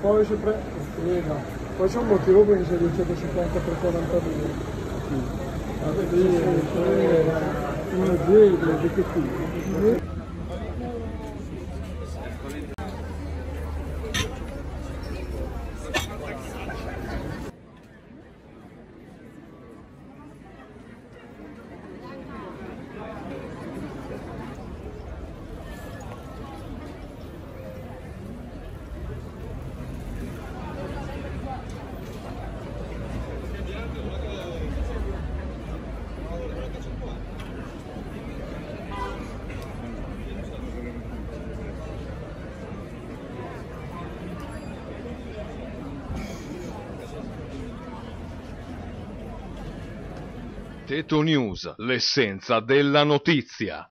Poi c'è pre... no. Poi c'è un motivo perché c'è 250 per 42. Sì. Oui, Teto News, l'essenza della notizia.